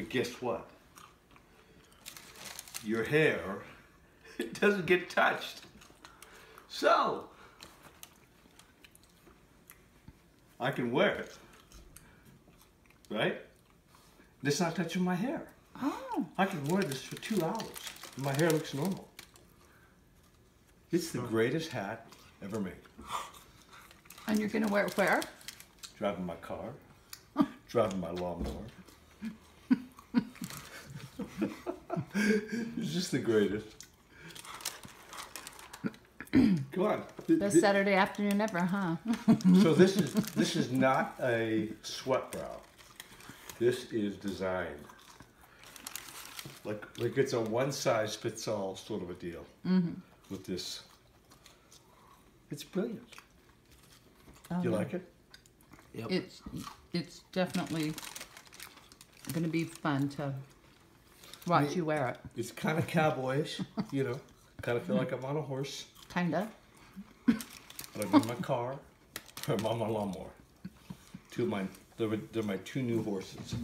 But guess what? Your hair it doesn't get touched. So I can wear it. Right? It's not touching my hair. Oh, I can wear this for two hours. and My hair looks normal. It's the greatest hat ever made. and you're gonna wear it where? Driving my car, driving my lawnmower. It's just the greatest. Come on. Best th- Saturday afternoon ever, huh? So this is this is not a sweat brow. This is designed like like it's a one size fits all sort of a deal mm-hmm. with this. It's brilliant. Do you like it? Yep. It's it's definitely gonna be fun to watch you wear it. It's kind of cowboyish, you know. Kind of feel like I'm on a horse, Kinda. but I'm in my car. or I'm on my lawnmower. Two of my they're, they're my two new horses.